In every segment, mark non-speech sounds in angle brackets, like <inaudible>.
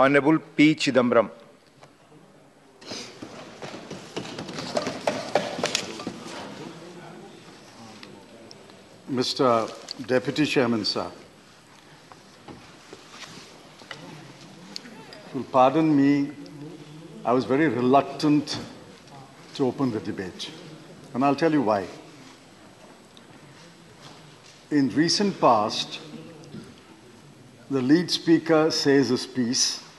Honorable P. Chidambaram. Mr. Deputy Chairman, sir, you'll pardon me, I was very reluctant to open the debate. And I'll tell you why. In recent past, the lead speaker says his piece.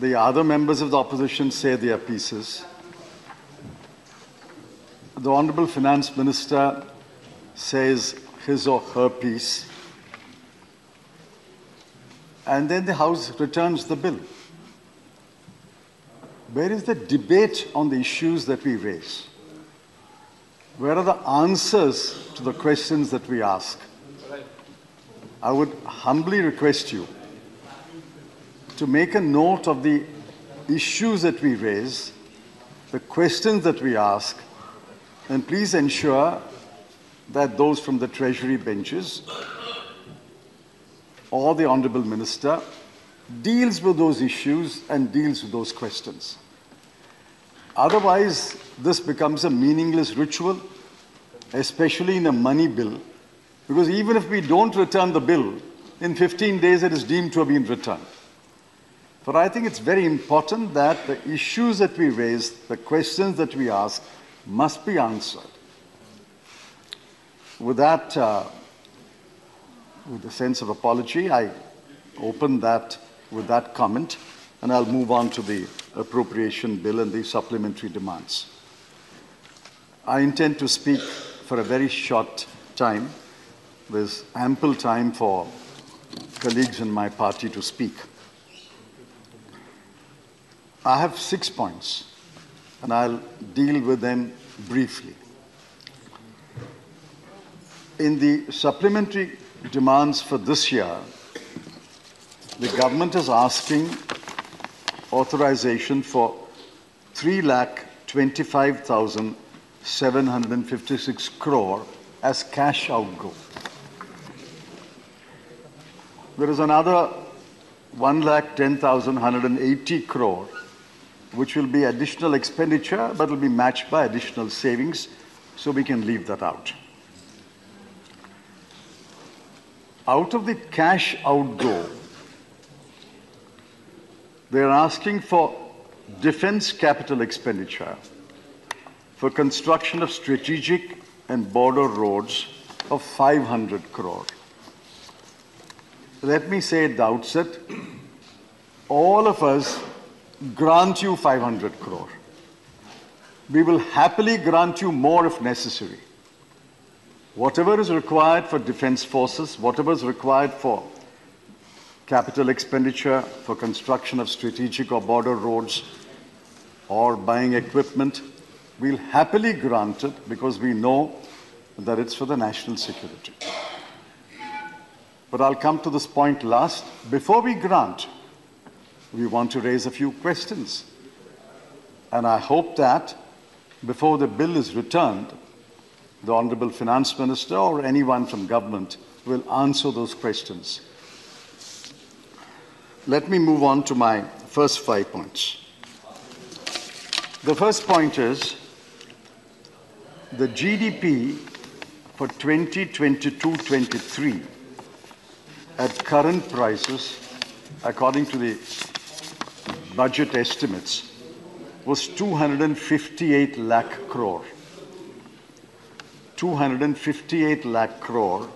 The other members of the opposition say their pieces. The Honorable Finance Minister says his or her piece. And then the House returns the bill. Where is the debate on the issues that we raise? Where are the answers to the questions that we ask? I would humbly request you to make a note of the issues that we raise, the questions that we ask, and please ensure that those from the Treasury benches or the Honorable Minister deals with those issues and deals with those questions. Otherwise, this becomes a meaningless ritual, especially in a money bill, because even if we don't return the bill, in 15 days it is deemed to have been returned. But I think it's very important that the issues that we raise, the questions that we ask, must be answered. With that, uh, with a sense of apology, I open that with that comment, and I'll move on to the appropriation bill and the supplementary demands. I intend to speak for a very short time. There's ample time for colleagues in my party to speak. I have six points, and I'll deal with them briefly. In the supplementary demands for this year, the government is asking authorization for 3 lakh 25,756 crore as cash outgo. There is another 1 lakh 10,180 crore which will be additional expenditure but will be matched by additional savings so we can leave that out. Out of the cash outgo, they are asking for defense capital expenditure for construction of strategic and border roads of 500 crore. Let me say at the outset, all of us grant you 500 crore. We will happily grant you more if necessary. Whatever is required for defense forces, whatever is required for capital expenditure for construction of strategic or border roads or buying equipment, we'll happily grant it because we know that it's for the national security. But I'll come to this point last. Before we grant, we want to raise a few questions. And I hope that before the bill is returned, the Honorable Finance Minister or anyone from government will answer those questions. Let me move on to my first five points. The first point is the GDP for 2022-23 at current prices, according to the budget estimates, was 258 lakh crore. 258 lakh crore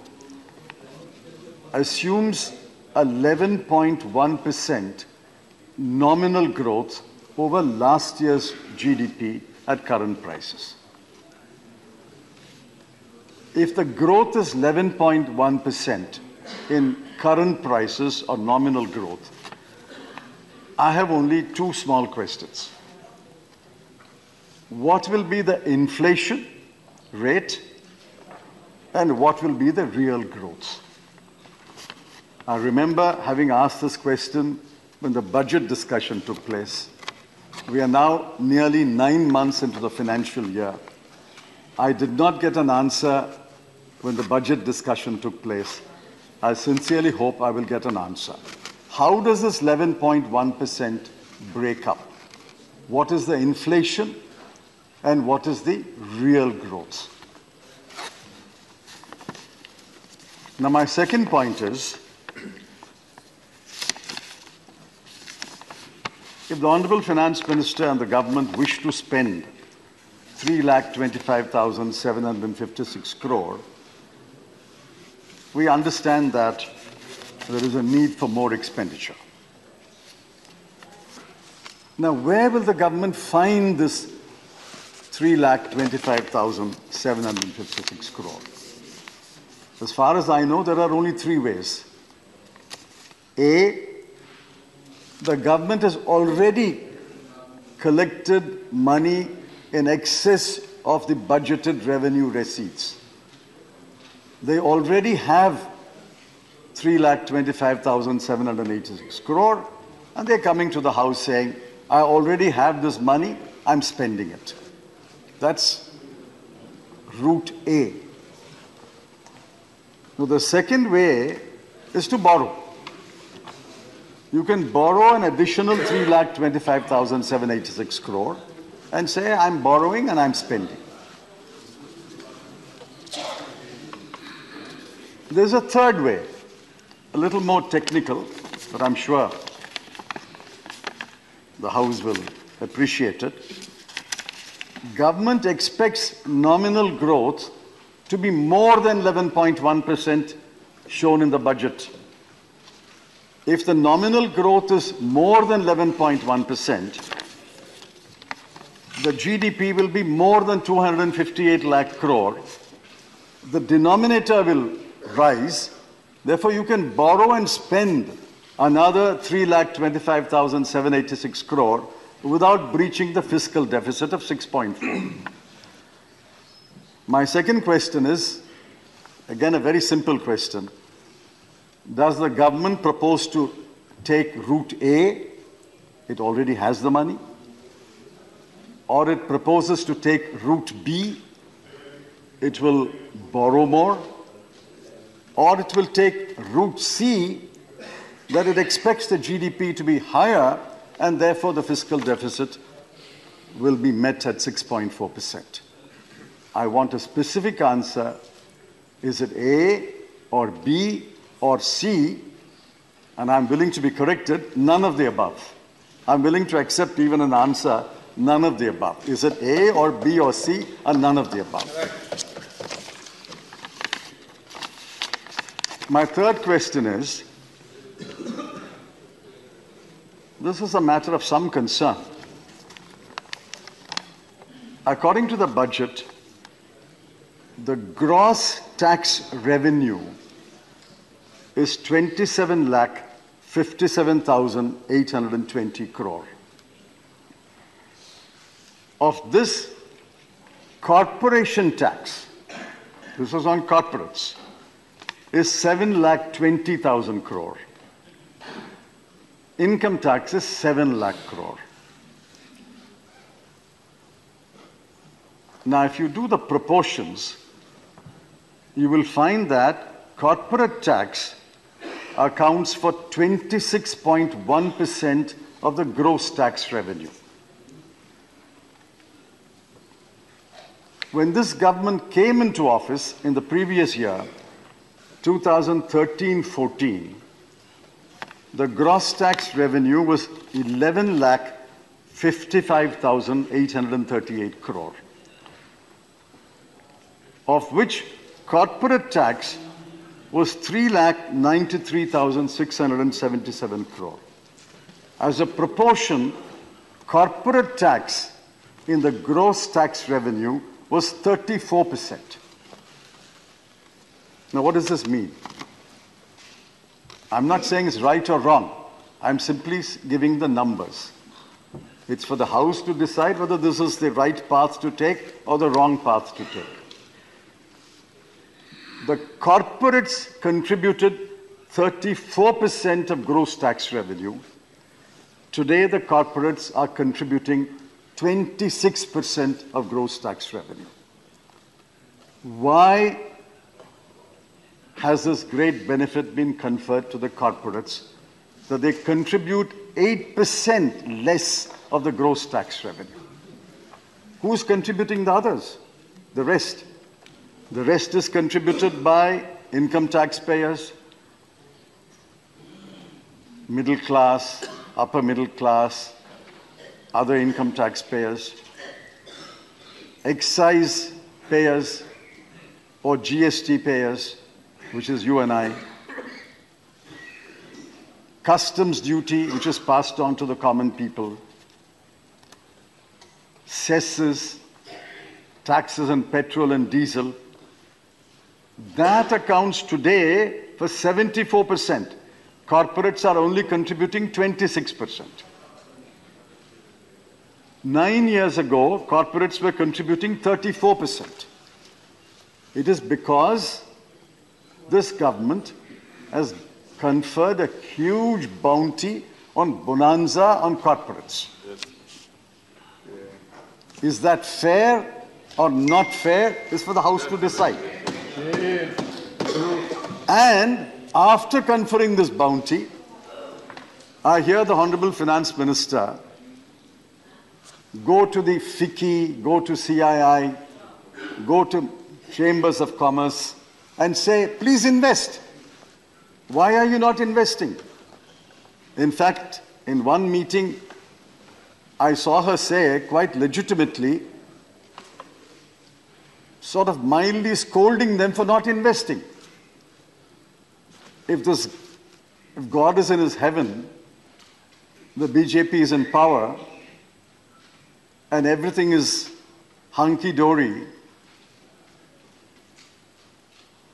assumes 11.1% nominal growth over last year's GDP at current prices. If the growth is 11.1% in current prices or nominal growth, I have only two small questions. What will be the inflation rate and what will be the real growth? I remember having asked this question when the budget discussion took place. We are now nearly nine months into the financial year. I did not get an answer when the budget discussion took place. I sincerely hope I will get an answer. How does this 11.1% break up? What is the inflation and what is the real growth? Now, my second point is if the Honorable Finance Minister and the government wish to spend 3,25,756 crore, we understand that there is a need for more expenditure. Now, where will the government find this 3,25,756 crore? As far as I know, there are only three ways. A, the government has already collected money in excess of the budgeted revenue receipts. They already have 3,25,786 crore, and they're coming to the house saying, I already have this money, I'm spending it. That's route A. Now, the second way is to borrow. You can borrow an additional 3,25,786 crore and say, I'm borrowing and I'm spending. There's a third way, a little more technical, but I'm sure the House will appreciate it. Government expects nominal growth to be more than 11.1% shown in the budget. If the nominal growth is more than 11.1%, the GDP will be more than 258 lakh crore. The denominator will rise. Therefore, you can borrow and spend another 3,25,786 crore without breaching the fiscal deficit of 6.4. My second question is, again, a very simple question. Does the government propose to take route A? It already has the money. Or it proposes to take route B? It will borrow more. Or it will take route C that it expects the GDP to be higher and therefore the fiscal deficit will be met at 6.4%. I want a specific answer. Is it A or B or C? And I'm willing to be corrected, none of the above. I'm willing to accept even an answer, none of the above. Is it A or B or C, and none of the above? My third question is this is a matter of some concern. According to the budget, the gross tax revenue is 27 lakh 57,820 crore. Of this, corporation tax, this is on corporates, is 7 lakh 20,000 crore. Income tax is 7 lakh crore. Now, if you do the proportions, you will find that corporate tax accounts for 26.1% of the gross tax revenue. When this government came into office in the previous year, 2013 14, the gross tax revenue was 11 lakh 55,838 crore, of which corporate tax was 3 lakh 93,677 crore. As a proportion, corporate tax in the gross tax revenue was 34%. Now, what does this mean? I'm not saying it's right or wrong. I'm simply giving the numbers. It's for the House to decide whether this is the right path to take or the wrong path to take. The corporates contributed 34% of gross tax revenue. Today, the corporates are contributing 26% of gross tax revenue. Why has this great benefit been conferred to the corporates that they contribute 8% less of the gross tax revenue. Who's contributing the others? The rest. The rest is contributed by income taxpayers, middle class, upper middle class, other income taxpayers, excise payers or GST payers, which is you and I, customs duty, which is passed on to the common people, cesses, taxes on petrol and diesel, that accounts today for 74%. Corporates are only contributing 26%. Nine years ago, corporates were contributing 34%. It is because this government has conferred a huge bounty on bonanza on corporates. Is that fair or not fair is for the House to decide. And after conferring this bounty, I hear the Honorable Finance Minister go to the FICCI, go to CII, go to chambers of commerce and say, please invest. Why are you not investing? In fact, in one meeting, I saw her say quite legitimately, sort of mildly scolding them for not investing. If this if God is in his heaven, the BJP is in power, and everything is hunky dory,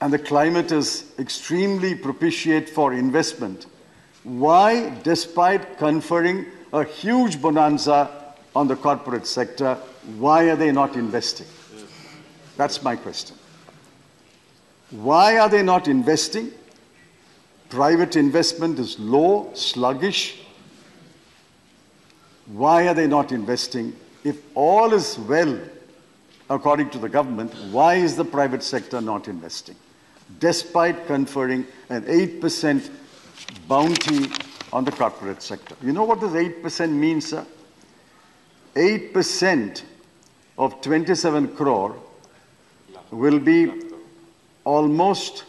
and the climate is extremely propitiate for investment, why, despite conferring a huge bonanza on the corporate sector, why are they not investing? That's my question. Why are they not investing? Private investment is low, sluggish. Why are they not investing? If all is well, according to the government, why is the private sector not investing? Despite conferring an 8% bounty on the corporate sector. You know what this 8% means, sir? 8% of 27 crore will be almost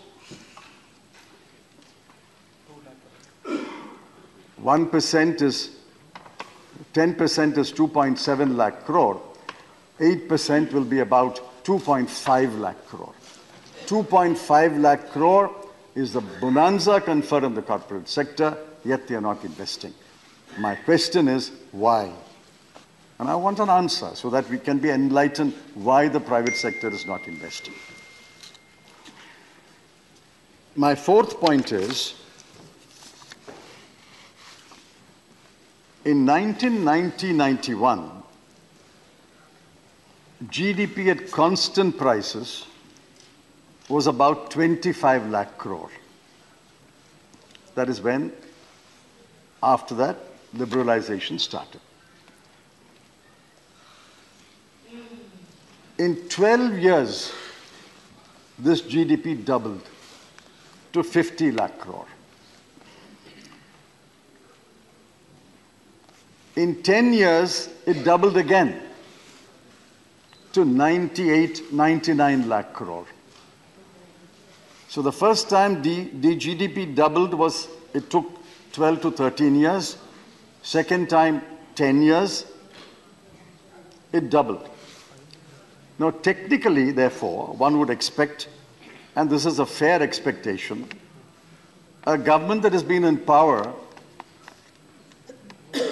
1% is 10% is 2.7 lakh crore. 8% will be about 2.5 lakh crore. 2.5 lakh crore is the bonanza conferred on the corporate sector, yet they are not investing. My question is why? And I want an answer so that we can be enlightened why the private sector is not investing. My fourth point is in 1990 91, GDP at constant prices was about 25 lakh crore. That is when, after that, liberalization started. In 12 years, this GDP doubled to 50 lakh crore. In 10 years, it doubled again to 98, 99 lakh crore. So the first time the, the GDP doubled was, it took 12 to 13 years. Second time, 10 years. It doubled. Now, technically, therefore, one would expect, and this is a fair expectation, a government that has been in power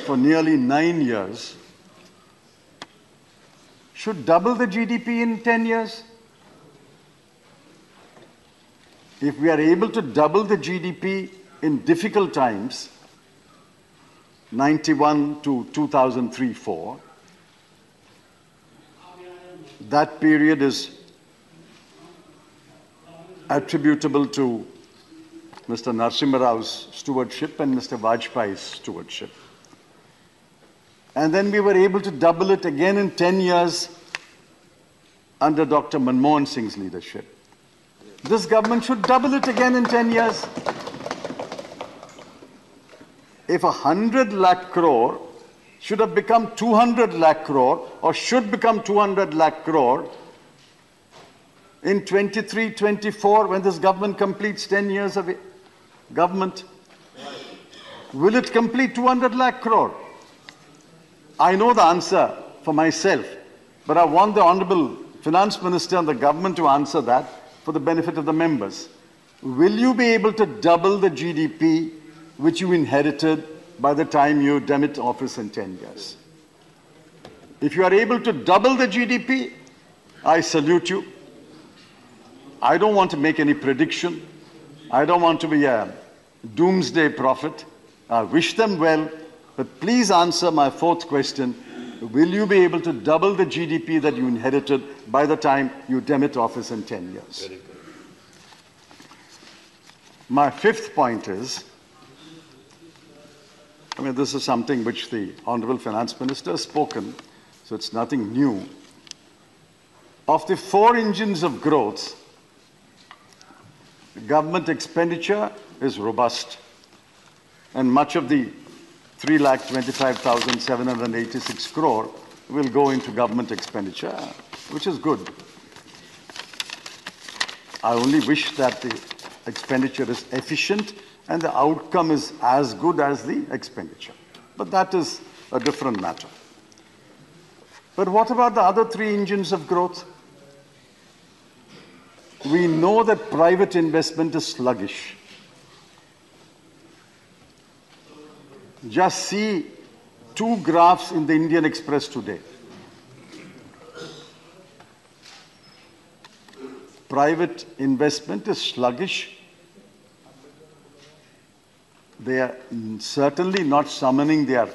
for nearly nine years should double the GDP in 10 years. If we are able to double the GDP in difficult times, 91 to 2003 4, that period is attributable to Mr. Narasimha Rao's stewardship and Mr. Vajpayee's stewardship. And then we were able to double it again in 10 years under Dr. Manmohan Singh's leadership. This government should double it again in 10 years. if a 100 lakh crore should have become 200 lakh crore or should become 200 lakh crore in 23, 24 when this government completes 10 years of government. Will it complete 200 lakh crore? I know the answer for myself, but I want the Honorable Finance Minister and the government to answer that for the benefit of the members. Will you be able to double the GDP which you inherited by the time you demit office in 10 years? If you are able to double the GDP, I salute you. I don't want to make any prediction. I don't want to be a doomsday prophet. I wish them well, but please answer my fourth question. Will you be able to double the GDP that you inherited by the time you demit office in 10 years? My fifth point is, I mean, this is something which the Honorable Finance Minister has spoken, so it's nothing new. Of the four engines of growth, government expenditure is robust, and much of the 3,25,786 crore will go into government expenditure, which is good. I only wish that the expenditure is efficient and the outcome is as good as the expenditure. But that is a different matter. But what about the other three engines of growth? We know that private investment is sluggish. Just see two graphs in the Indian Express today. Private investment is sluggish. They are certainly not summoning their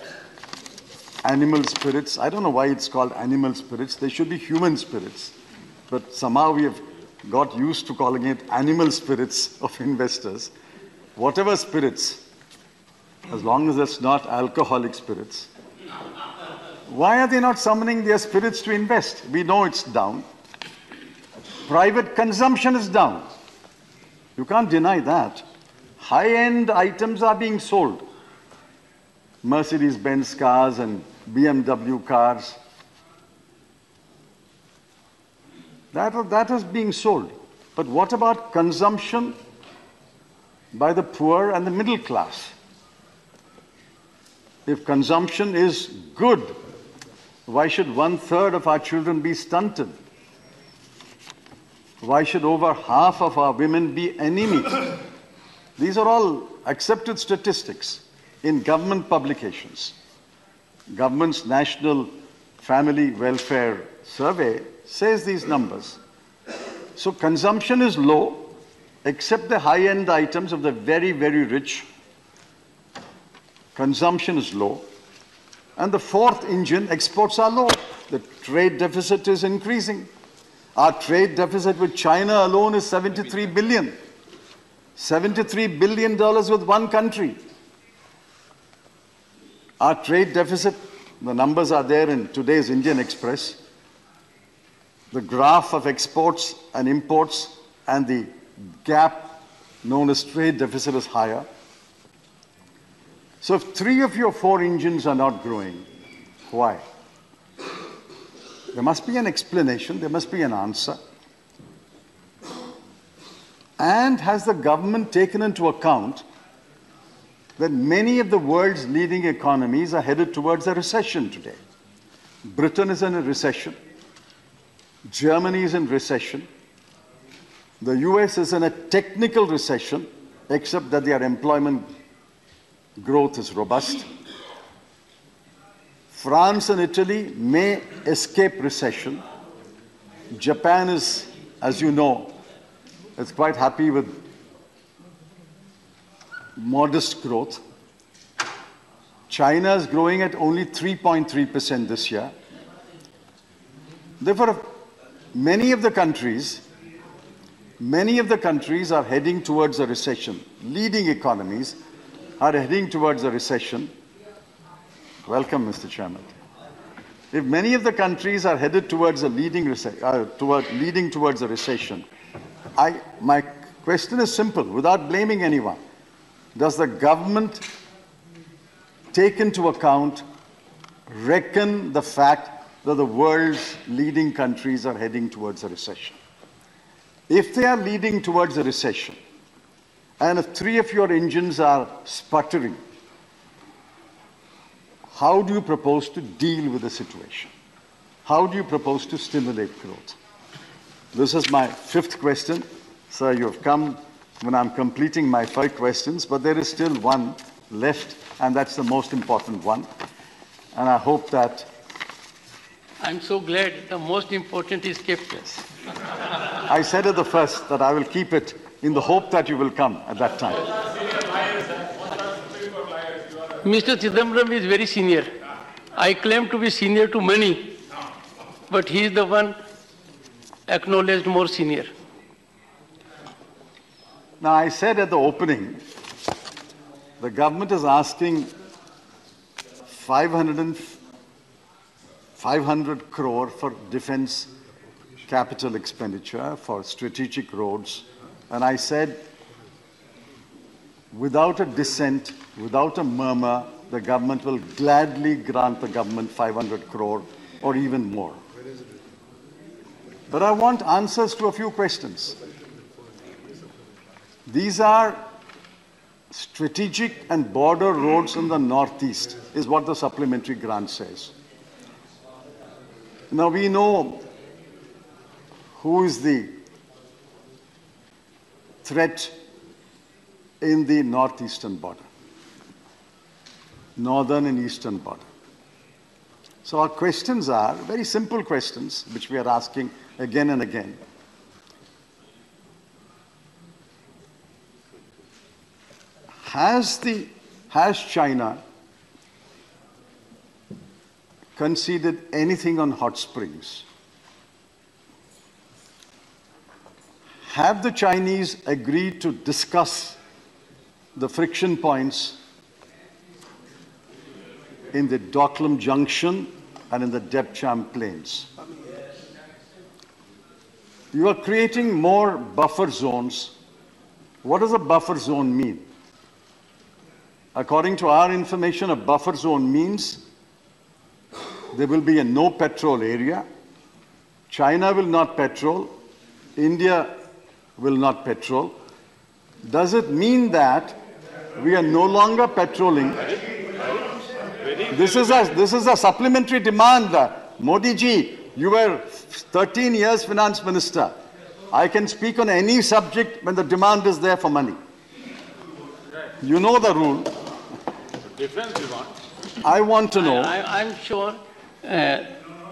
animal spirits. I don't know why it's called animal spirits. They should be human spirits. But somehow we have got used to calling it animal spirits of investors. Whatever spirits, as long as it's not alcoholic spirits. Why are they not summoning their spirits to invest? We know it's down. Private consumption is down. You can't deny that. High end items are being sold. Mercedes Benz cars and BMW cars. That, that is being sold. But what about consumption by the poor and the middle class? If consumption is good, why should one third of our children be stunted? Why should over half of our women be anemic? These are all accepted statistics in government publications. Government's National Family Welfare Survey says these numbers. So consumption is low, except the high-end items of the very, very rich Consumption is low. And the fourth engine, exports are low. The trade deficit is increasing. Our trade deficit with China alone is 73 billion. 73 billion dollars with one country. Our trade deficit, the numbers are there in today's Indian Express. The graph of exports and imports and the gap known as trade deficit is higher. So if three of your four engines are not growing, why? There must be an explanation, there must be an answer. And has the government taken into account that many of the world's leading economies are headed towards a recession today? Britain is in a recession. Germany is in recession. The US is in a technical recession, except that their employment growth is robust. France and Italy may escape recession. Japan is, as you know, is quite happy with modest growth. China is growing at only 3.3% this year. Therefore, many of the countries, many of the countries are heading towards a recession, leading economies, are heading towards a recession. Welcome, Mr. Chairman. If many of the countries are headed towards a leading uh, toward, leading towards a recession, I, my question is simple, without blaming anyone. Does the government take into account, reckon the fact that the world's leading countries are heading towards a recession. If they are leading towards a recession, and if three of your engines are sputtering, how do you propose to deal with the situation? How do you propose to stimulate growth? This is my fifth question. Sir, you have come when I'm completing my five questions, but there is still one left, and that's the most important one. And I hope that I'm so glad the most important is kept. <laughs> I said at the first that I will keep it in the hope that you will come at that time. Mr. Chidambaram is very senior. I claim to be senior to many, but he is the one acknowledged more senior. Now, I said at the opening, the government is asking 500, 500 crore for defense capital expenditure for strategic roads. And I said, without a dissent, without a murmur, the government will gladly grant the government 500 crore or even more. But I want answers to a few questions. These are strategic and border roads in the northeast, is what the supplementary grant says. Now we know who is the threat in the northeastern border, northern and eastern border. So our questions are very simple questions, which we are asking again and again. Has the has China conceded anything on hot springs? Have the Chinese agreed to discuss the friction points in the Doklam Junction and in the Depsang Plains? You are creating more buffer zones. What does a buffer zone mean? According to our information, a buffer zone means there will be a no petrol area. China will not petrol. India will not petrol. Does it mean that we are no longer petroling? This is a, this is a supplementary demand. Modi ji, you were 13 years finance minister. I can speak on any subject when the demand is there for money. You know the rule. Defense you want? I want to know. I, am sure uh,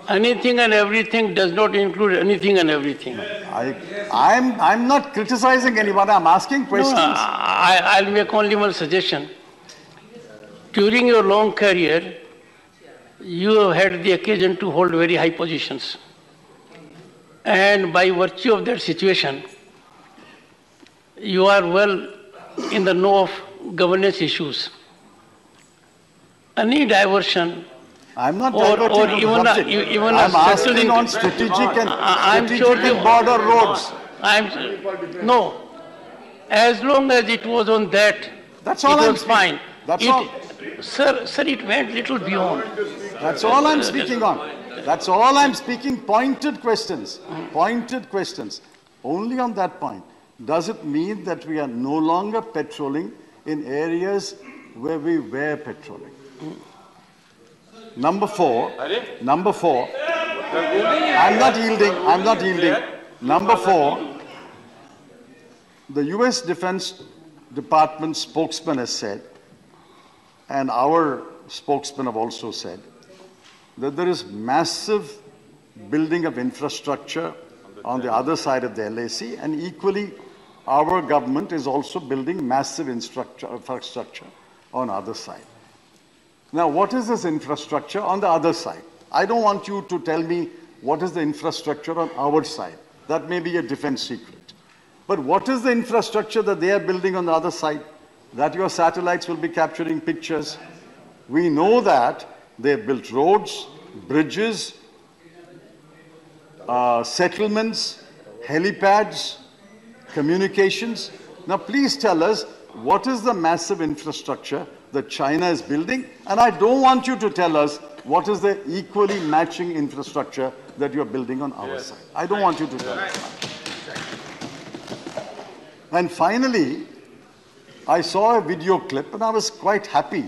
anything and everything does not include anything and everything. I, I'm, I'm not criticizing anyone. I'm asking questions. No, I, I'll make only one suggestion. During your long career, you have had the occasion to hold very high positions. And by virtue of that situation, you are well in the know of governance issues. Any diversion I'm not or, diverting or even, a, even I'm asking on strategic and, I'm strategic sure and border roads. I'm, no, as long as it was on that, That's all it I'm was fine. That's It- all. Sir, sir, it went little beyond. That's all I'm speaking on. That's all I'm speaking. Pointed questions. Pointed questions. Only on that point. Does it mean that we are no longer patrolling in areas where we were patrolling? Number four. Number four. I'm not yielding. I'm not yielding. Number four. The US Defense Department spokesman has said, and our spokesman have also said, that there is massive building of infrastructure on the other side of the LAC, and equally, our government is also building massive infrastructure, on other side. Now, what is this infrastructure on the other side? I don't want you to tell me what is the infrastructure on our side. That may be a defense secret. But what is the infrastructure that they are building on the other side? That your satellites will be capturing pictures. We know that they've built roads, bridges, uh, settlements, helipads, communications. Now, please tell us what is the massive infrastructure that China is building, and I don't want you to tell us what is the equally matching infrastructure that you're building on our side. I don't want you to tell us. And finally, I saw a video clip and I was quite happy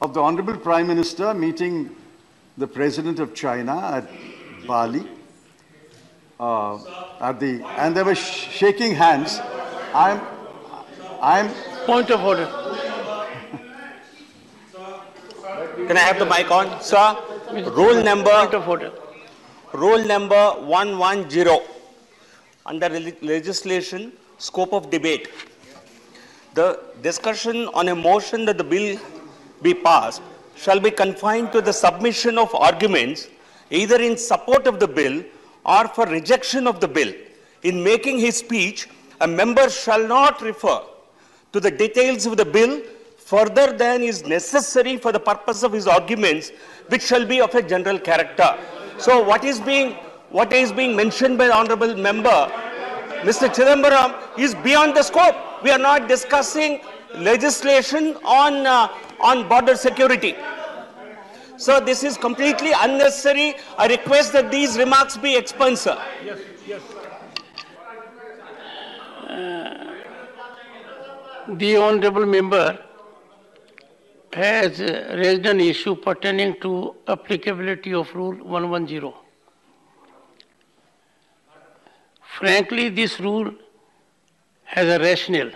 of the Honorable Prime Minister meeting the President of China at Bali. Uh, at the, and they were sh- shaking hands. I'm, I'm, Point of order. Can I have the mic on, sir? Rule number, rule number 110, under legislation, scope of debate. The discussion on a motion that the bill be passed shall be confined to the submission of arguments either in support of the bill or for rejection of the bill. In making his speech, a member shall not refer to the details of the bill further than is necessary for the purpose of his arguments, which shall be of a general character. So what is being, what is being mentioned by the honorable member, Mr. Chidambaram, is beyond the scope. We are not discussing legislation on, uh, on border security. So this is completely unnecessary. I request that these remarks be expunged, sir. The honorable member has uh, raised an issue pertaining to applicability of Rule 110. Frankly, this rule has a rationale,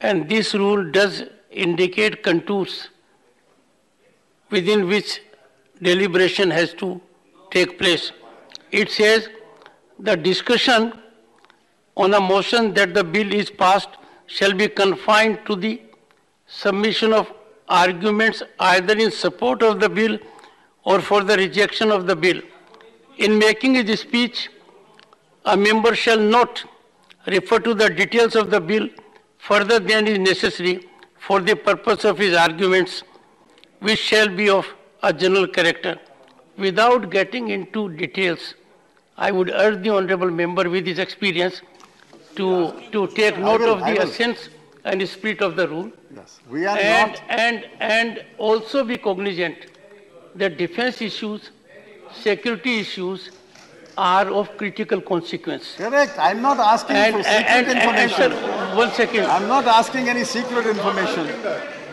and this rule does indicate contours within which deliberation has to take place. It says the discussion on a motion that the bill is passed shall be confined to the submission of arguments either in support of the bill or for the rejection of the bill. In making his speech, a member shall not refer to the details of the bill further than is necessary for the purpose of his arguments, which shall be of a general character. Without getting into details, I would urge the honorable member with his experience to, to take note will, of the essence and the spirit of the rule. yes, we are And, not, and, and also be cognizant that defense issues, security issues are of critical consequence. correct, I'm not asking And, for secret and, and, sir, information. one second. I'm not asking any secret information.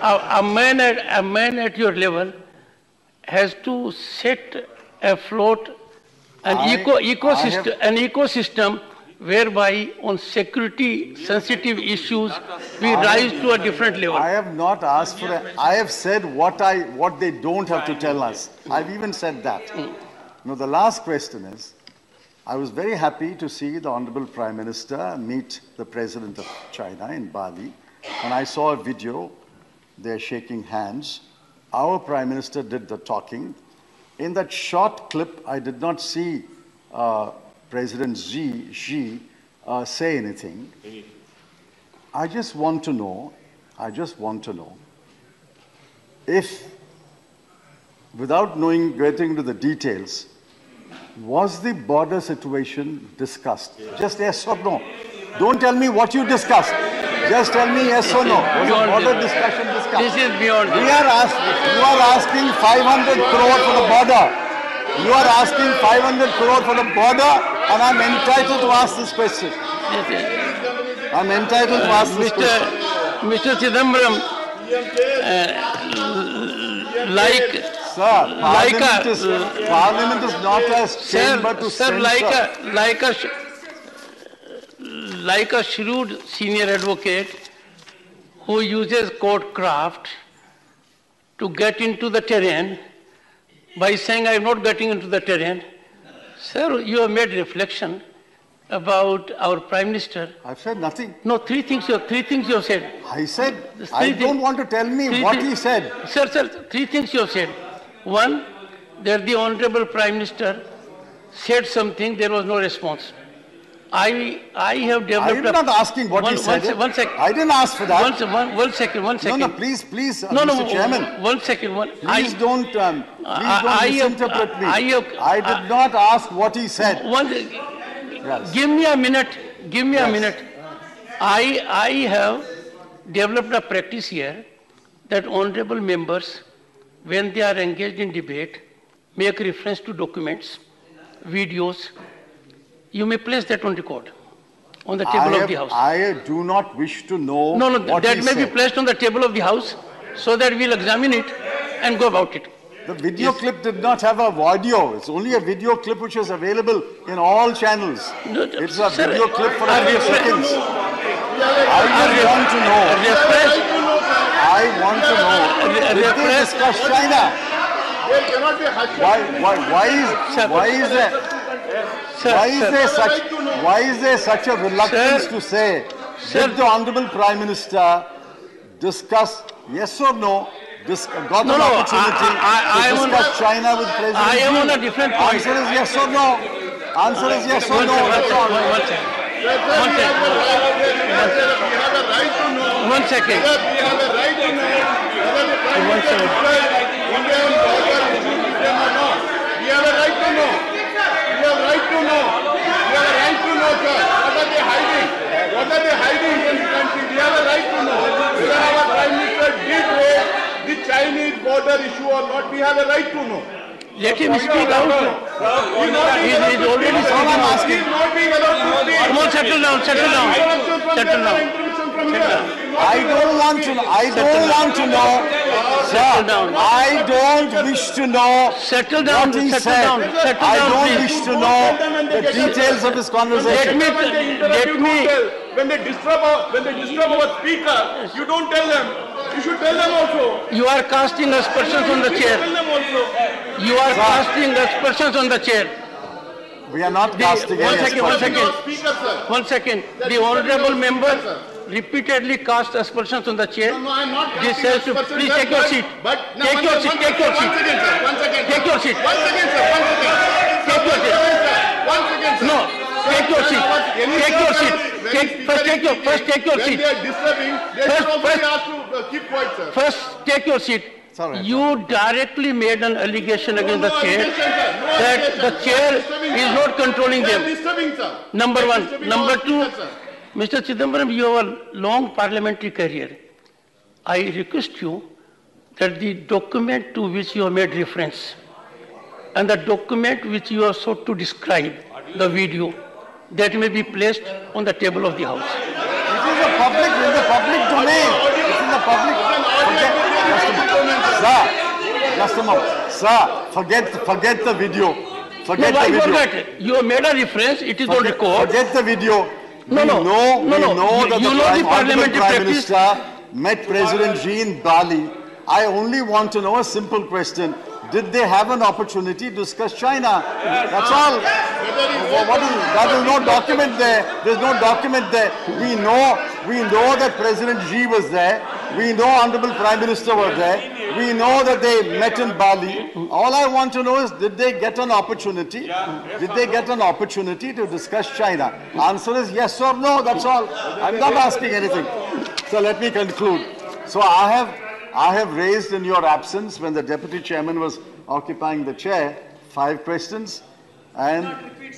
A, a man at, a man at your level has to set afloat an I- eco, ecosystem, have- an ecosystem whereby on security sensitive issues, we I rise have- to a different level. I have not asked for, a- I have said what I, what they don't have to tell us. I've even said that. Now, the last question is, I was very happy to see the Honorable Prime Minister meet the President of China in Bali, and I saw a video, they're shaking hands. Our Prime Minister did the talking. In that short clip, I did not see uh, President Xi, Xi uh, say anything. I just want to know, I just want to know if, without knowing, getting into the details, was the border situation discussed? Just yes or no. Don't tell me what you discussed. Just tell me yes or no. Was the border this. discussion discussed? This is beyond We are asking, you are asking 500 crore for the border. You are asking 500 crore for the border, and I'm entitled to ask this question. This is- I'm entitled to ask this Mr. question. Mr. Chidambaram, uh, like, Sir, Like a- Parliament is, Parliament is not a chamber sir, to sir, like a, like a, like a shrewd senior advocate who uses court craft to get into the terrain by saying, I'm not getting into the terrain. Sir, you have made reflection about our Prime Minister. I've said nothing. No, three things you, three things you have said. I said, Three I don't want to tell me what he said. Sir, sir, three things you have said. One, that the Honorable Prime Minister said something, there was no response. I, I have developed. I'm not asking what he One- said. One, se- one second. I didn't ask for that. One, se- one, one second, one No, no, please, please, uh, No, no, Mr. Chairman. One second, one. Please I- don't, um, please I- don't I have- misinterpret me. I have- I did not ask what he said. One, Yes. give me a minute, give me a minute. I, I have developed a practice here that honorable members, when they are engaged in debate, make reference to documents, videos. You may place that on record, on the I, table of have- the House. I do not wish to know No, no, what that he may be placed on the table of the House so that we'll examine it and go about it. The video clip did not have a audio. It's only a video clip which is available in all channels. No, no, It's a sir, video clip for I a few refer- seconds. I just want to know. Reference, I want to know. Did they reference- discuss China? There cannot be hush. Why, why, why is, Sir. why is there, sir, why is sir, there such, why is there such a reluctance Sir. to say, Sir. did the Honorable Prime Minister discuss, yes or no, dis- got No, an no, I- opportunity I- I am to on- discuss China with President I am on a different point. Answer is yes or no. Answer is yes or no, second, that's all. one- one second. One second. We have a right to know. One second. Sir, we have a right to know whether the Prime One Minister second. To know. We have a right to know, sir. What are they hiding? What are they hiding in this country? We have a right to know. Whether our Prime Minister did raise the Chinese border issue or not, we have a right to know. Let him speak out. He is already speaking. Come on, settle down, settle down. Settle down. Interruption from here. I don't want to, I don't want to know, Settle sir, down. I don't wish to know Settle down, what he settle said. down, settle I down, don't please. wish to know the details of his Let conversation. me, When they let me. When they disturb our, when they disturb our speaker, you don't tell them. You should tell them also. you are casting aspersions on the chair. You are casting aspersions on the chair. We are not The- casting one any second, one aspersions. second. Our speaker, sir. One second. The honorable member repeatedly cast aspersions on the chair. No, no, I'm not This casting has to, please take your seat. But, no, Take one your second, seat, take your one seat. second, sir, one second. Take your seat. One second, sir, one second. Take your seat. One second, sir. No, take your seat. Take your seat. Take, first take your, first take your When seat. they are disturbing, they First- should also first- be asked to uh, keep quiet, sir. First, take your seat. all right. You directly made an allegation against the No chair. No that the chair is not controlling them. Number one. Number two, speaker, sir. Mr. Chidambaram, you have a long parliamentary career. I request you that the document to which you have made reference and the document which you have sought to describe, the video, that may be placed on the table of the House. It is a public, in the public domain. It's in the public. Forget, sir, just a moment. Sir, forget, forget the video. No, Forget why the video. forget? You have made a reference, it is on record. forget the video. No, we no, know, no, we no. know You- that you the know Prime, the Honorable parliamentary Prime practice? Minister met President Xi in Bali. I only want to know a simple question. Did they have an opportunity to discuss China? That's all. Wha- What is, that is no document there. There's no document there. We know, we know that President Xi was there. We know Honorable Prime Minister was there. We know that they met in Bali. All I want to know is, did they get an opportunity? Did they get an opportunity to discuss China? Answer is yes or no, that's all. I'm not asking anything. So let me conclude. So I have, I have raised in your absence, when the deputy chairman was occupying the chair, five questions. And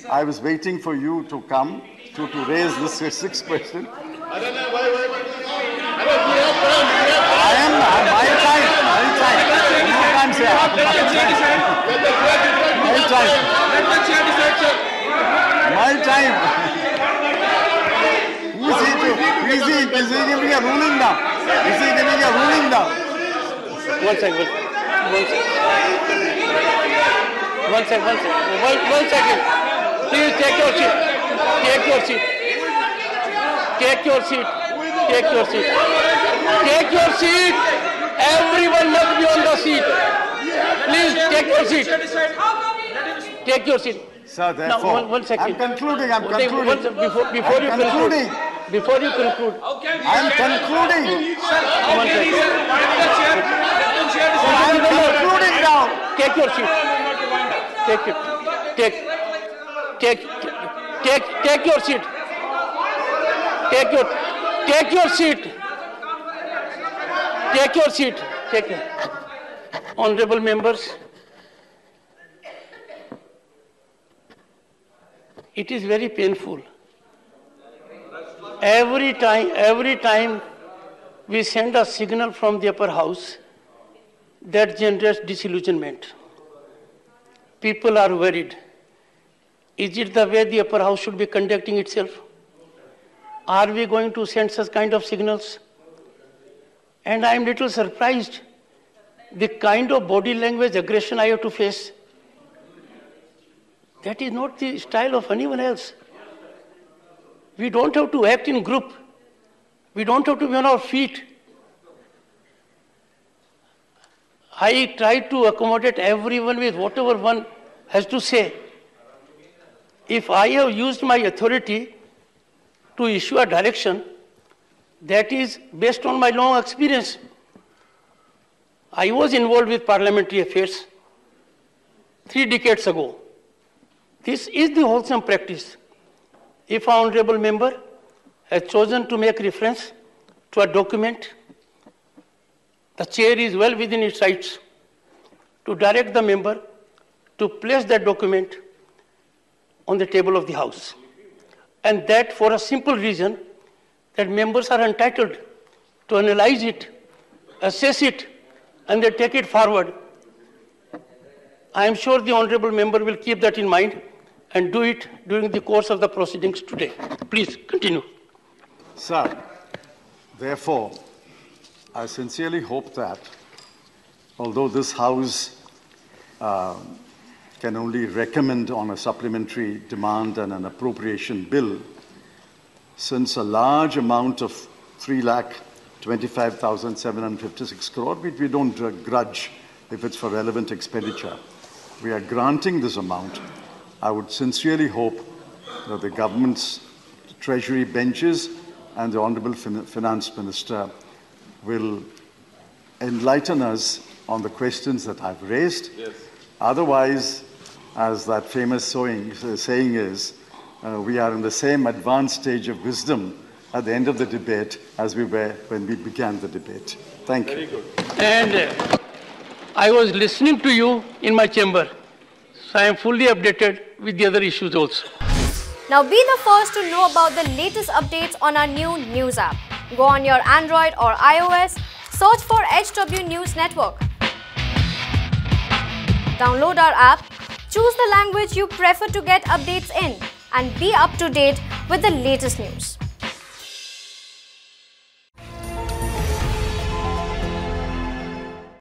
I was waiting for you to come to, to raise this sixth question. I don't know why, why, why. I don't, we have time, we have time. I am, my time, my time. No time, sir. My time. Let the chair decide, sir. My time. Who is he to, who is he, is he giving a ruling now? Is he giving a ruling now? One second. One second. One second. One second. One, one second. Please take your seat. Take your seat. Take your seat. Take your seat. Take your seat. Everyone must be on the seat. Please take your seat. Take your seat. Sir, Now, one, one second. I'm concluding, I'm One one concluding. second, Before, before I'm you concluding. conclude. Before you conclude. I'm concluding. One second. I'm concluding now. Take your seat. Take it. Take. Take. Take. Take your seat. Take your. Take your seat. Take your seat. Take it. Honorable members. It is very painful. Every time, every time we send a signal from the upper house that generates disillusionment. People are worried. Is it the way the upper house should be conducting itself? Are we going to send such kind of signals? And I am little surprised the kind of body language aggression I have to face. That is not the style of anyone else. We don't have to act in group. We don't have to be on our feet. I try to accommodate everyone with whatever one has to say. If I have used my authority to issue a direction that is based on my long experience, I was involved with parliamentary affairs three decades ago. This is the wholesome practice. If an honorable member has chosen to make reference to a document, the chair is well within its rights to direct the member to place that document on the table of the House. And that for a simple reason that members are entitled to analyze it, assess it, and they take it forward. I am sure the honorable member will keep that in mind and do it during the course of the proceedings today. Please continue. Sir, therefore, I sincerely hope that, although this House um, can only recommend on a supplementary demand and an appropriation bill, since a large amount of 3 lakh 25,756 crore, we, we don't grudge if it's for relevant expenditure. We are granting this amount. I would sincerely hope that the government's treasury benches and the Honorable fin Finance Minister will enlighten us on the questions that I've raised. Yes. Otherwise, as that famous saying, saying is, uh, we are in the same advanced stage of wisdom at the end of the debate as we were when we began the debate. Thank Very you. Good. And uh, I was listening to you in my chamber, so I am fully updated with the other issues also. Now be the first to know about the latest updates on our new news app. Go on your Android or iOS, search for HW News Network. Download our app, choose the language you prefer to get updates in and be up to date with the latest news.